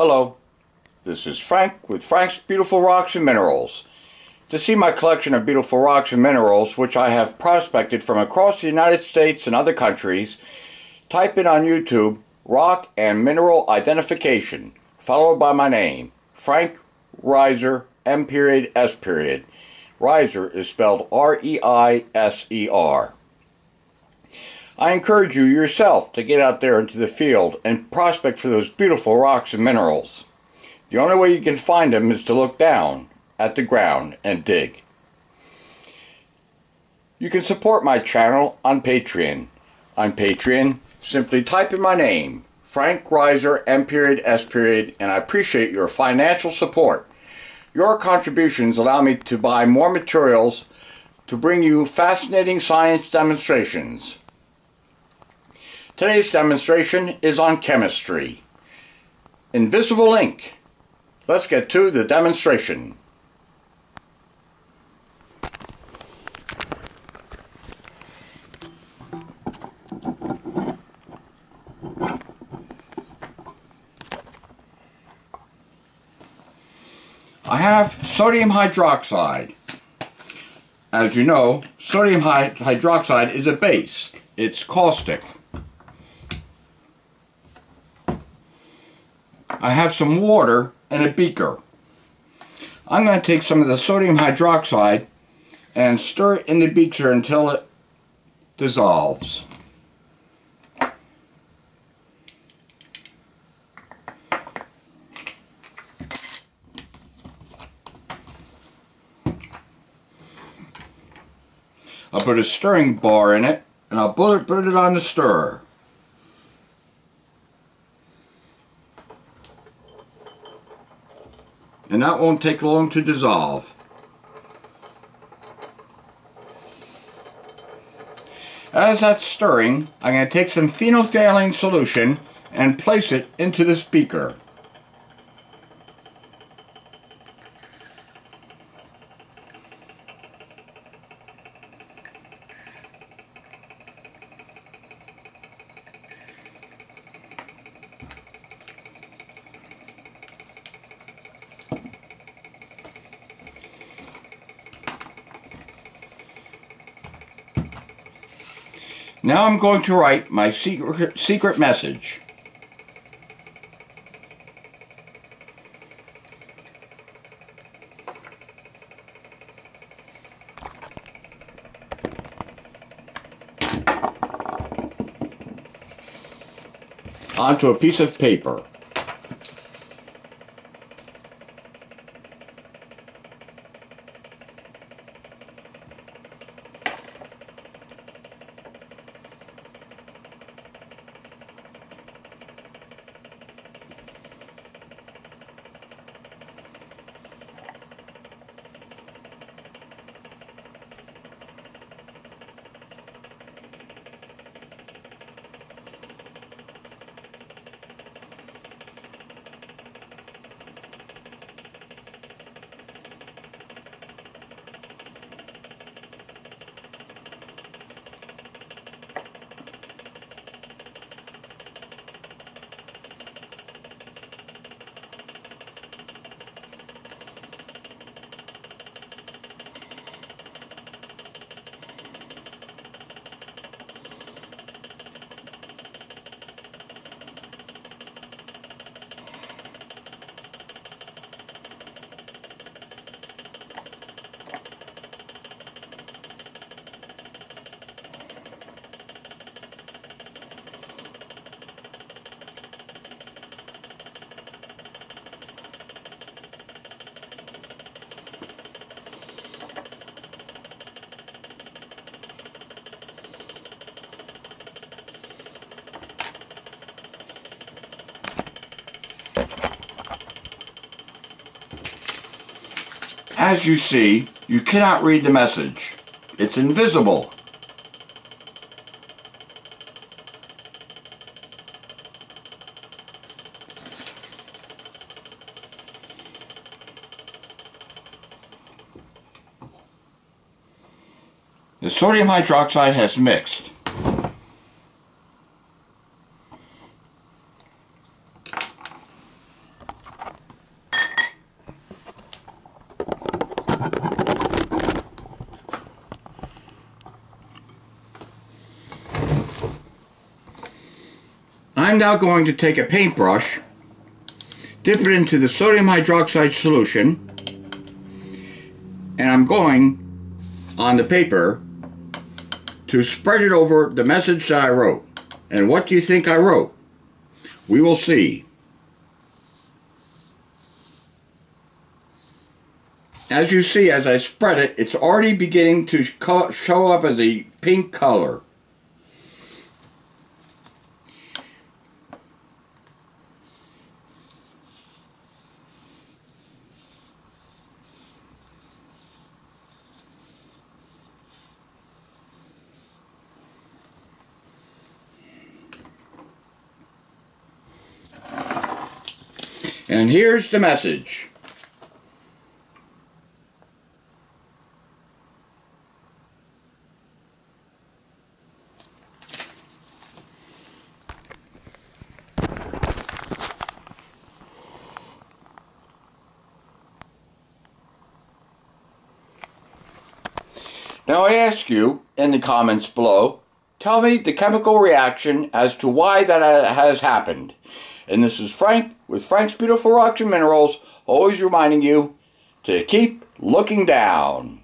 Hello, this is Frank with Frank's Beautiful Rocks and Minerals. To see my collection of beautiful rocks and minerals, which I have prospected from across the United States and other countries, type in on YouTube Rock and Mineral Identification, followed by my name, Frank Reiser, M period S period. Reiser is spelled R-E-I-S-E-R. I encourage you yourself to get out there into the field and prospect for those beautiful rocks and minerals. The only way you can find them is to look down at the ground and dig. You can support my channel on Patreon. On Patreon, simply type in my name, Frank Reiser, M period, S period, and I appreciate your financial support. Your contributions allow me to buy more materials to bring you fascinating science demonstrations. Today's demonstration is on chemistry. Invisible ink. Let's get to the demonstration. I have sodium hydroxide. As you know, sodium hydroxide is a base. It's caustic. I have some water and a beaker. I'm going to take some of the sodium hydroxide and stir it in the beaker until it dissolves. I'll put a stirring bar in it and I'll put it, put it on the stirrer. And that won't take long to dissolve. As that's stirring, I'm going to take some phenolphthalein solution and place it into this beaker. Now I'm going to write my secret, secret message. onto a piece of paper. As you see, you cannot read the message. It's invisible. The sodium hydroxide has mixed. I'm now going to take a paintbrush, dip it into the sodium hydroxide solution, and I'm going on the paper to spread it over the message that I wrote. And what do you think I wrote? We will see. As you see, as I spread it, it's already beginning to show up as a pink color. And here's the message. Now I ask you in the comments below, tell me the chemical reaction as to why that uh, has happened. And this is Frank with Frank's Beautiful Rocks and Minerals, always reminding you to keep looking down.